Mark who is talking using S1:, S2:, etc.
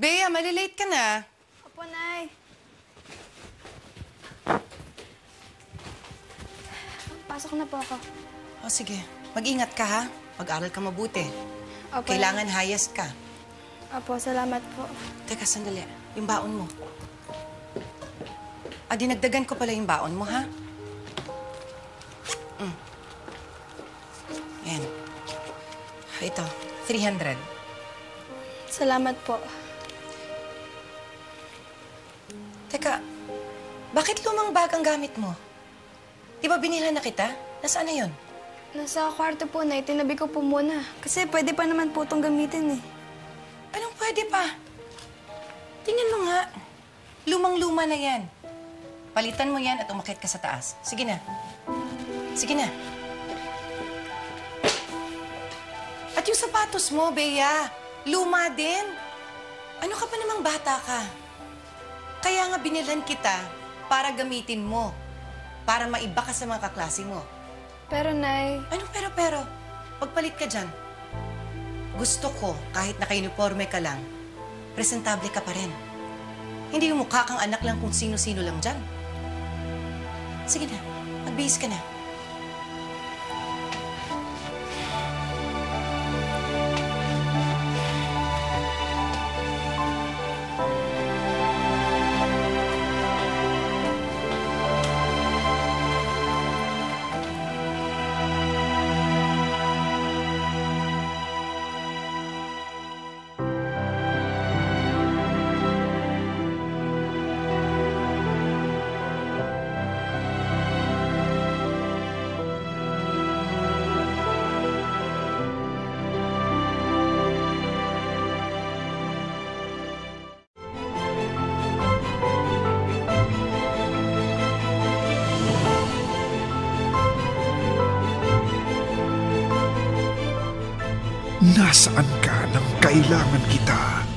S1: Bea, malilate ka na.
S2: Opo, Nay. Pasok na po ako.
S1: O sige, mag-ingat ka ha. Mag-aral ka mabuti.
S2: Opo,
S1: Kailangan highest ka.
S2: Opo, salamat po.
S1: Teka, sandali. Yung baon mo. Ah, dinagdagan ko pala yung baon mo, ha? Mm. Yan. Ito, 300.
S2: Salamat po.
S1: Teka, bakit lumang bag ang gamit mo? Di ba binilhan na kita? Nasaan na yun?
S2: Nasa kwarto po, Nay. Tinabi ko po muna. Kasi pwede pa naman po itong gamitin eh.
S1: Anong pwede pa? Tingnan mo nga. Lumang-luma na yan. Palitan mo yan at umakit ka sa taas. Sige na. Sige na. At yung sapatos mo, Bea, luma din. Ano ka pa namang bata ka? Kaya nga binilan kita para gamitin mo. Para maiba ka sa mga kaklase mo.
S2: Pero, Nay,
S1: Anong pero-pero? Pagpalit ka dyan. Gusto ko, kahit naka-uniforme ka lang, presentable ka pa rin. Hindi yung mukha kang anak lang kung sino-sino lang dyan. Sige na, magbihis ka na.
S3: Nasaan ka nang kailangan kita?